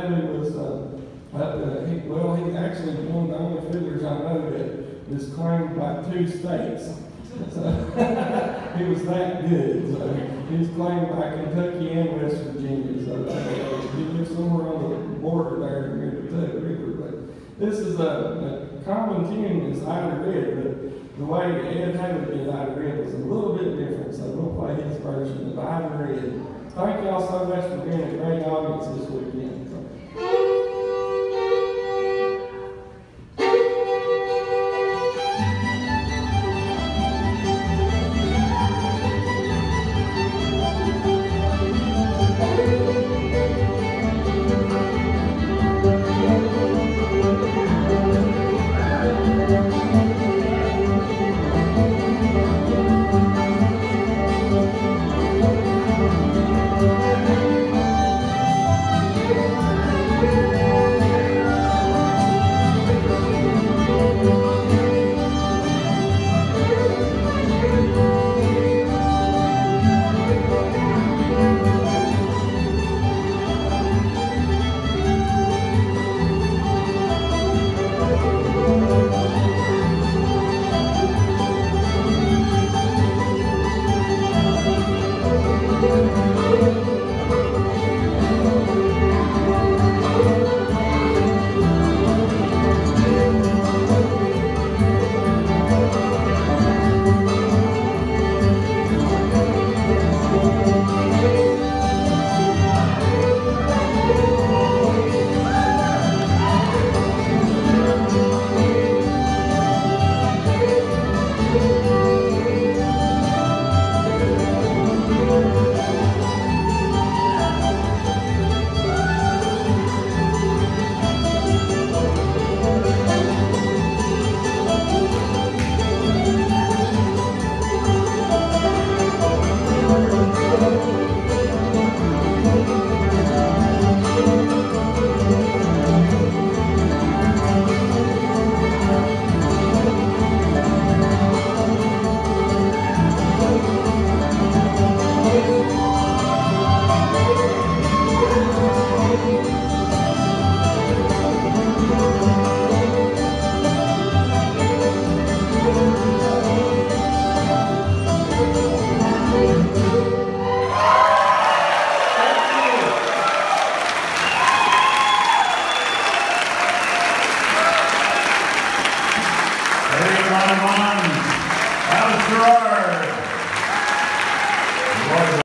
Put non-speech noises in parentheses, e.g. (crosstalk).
daddy was, uh, uh, he, well, he actually one of the only fiddlers I know that was claimed by two states. So, (laughs) he was that good, so he's claimed by Kentucky and West Virginia, so uh, he lives somewhere on the border there near the Tug River, but this is a, a common tune is Ida Red, but the way Ed Hammond did Ida Red was a little bit different, so we'll play his version of Ida Red. Thank y'all so much for being a great audience this week. Harry Donovan, Al Gerrard.